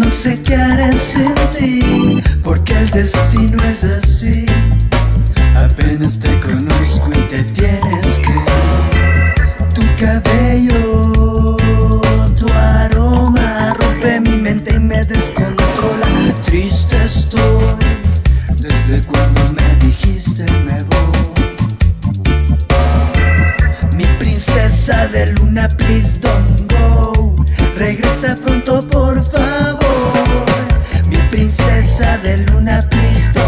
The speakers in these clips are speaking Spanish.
no sé qué haré sin ti, porque el destino es así. Apenas te conozco y te tienes que. Tu cabello, tu aroma rompe mi mente y me descontrola. Triste estoy desde cuando me dijiste me voy. Mi princesa de luna, please don't go. Regresa pronto por princesa de luna, please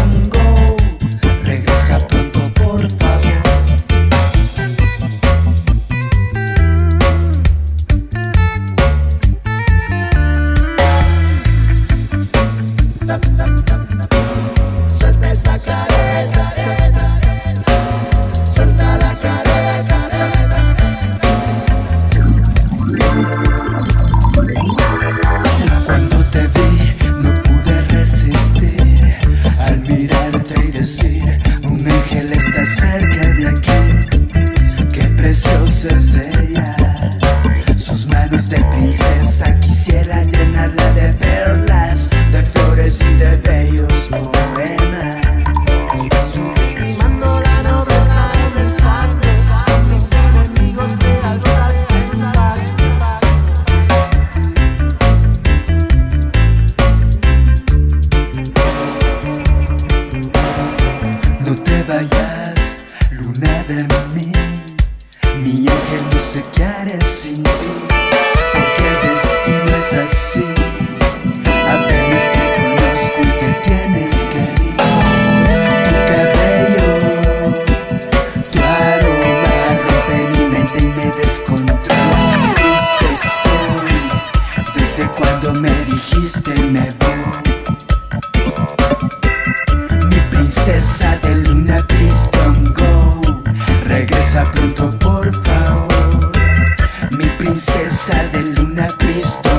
Sus manos de princesa quisiera llenarla de perlas, de flores y de bellos. No te vayas, luna de mí. Mi ángel no se quiere sin ti. Porque el destino es así. Apenas te conozco y te tienes que ir. Tu cabello, tu aroma rompe mi mente y me descontrola. Triste estoy desde cuando me dijiste me voy. Mi princesa de luna, please don't go. Regresa pronto, princesa de luna Cristo.